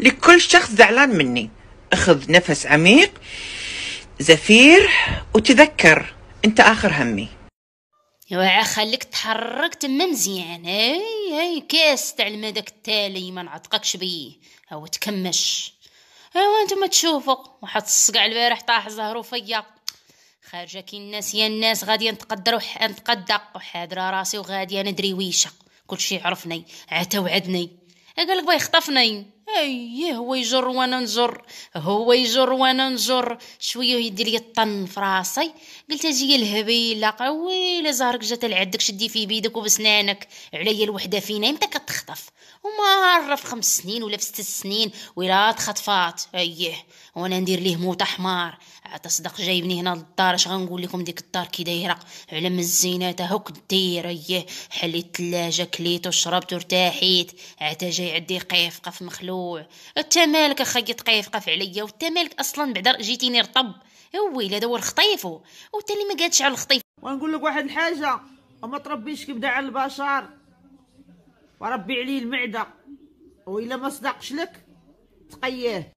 لكل شخص زعلان مني. أخذ نفس عميق زفير وتذكر أنت آخر همي. يوعى خليك تحرك تما مزيان. أي أي كاس تاع المدك التالي ما نعتقكش بيه. أو تكمش. ايوا انتما تشوفوا واحد الصقع البارح طاح زهرو فيا خارجه كي الناس يا الناس غاديه نتقدر. نتقدى. وحاضره راسي وغاديه ندري ويشة. كلشي عرفني عتا وعدني. قال لك باغي يخطفني. إيه هو يجر وأنا نجر. هو يجر وأنا نجر. شوية يدي لي الطن في راسي. قلت أجي الهبيله ويلا زهرك جات لعدك شدي في بيدك وبسنانك عليا الوحدة فينا إمتى كتخطف. وما في خمس سنين ولا في ست سنين. ولا تخطفات. إيه وأنا ندير ليه موت حمار تصدق جايبني هنا للدار اش غنقول لكم ديك الدار كي دايرة؟ على من الزينات هاك دير. إيه حليت الثلاجه كليت وشربت وارتاحيت. عتا جاي عندي قيفقف مخلوع انت مالك أخي تقيفقف عليا وانت مالك أصلا بعدا جيتيني رطب ويلي هذا هو الخطيف وانت اللي ما قادش على الخطيف. ونقول لك واحد الحاجة وما تربيش كبدا على البشر. وربي عليه المعدة. وإلا ما صدقش لك تقيه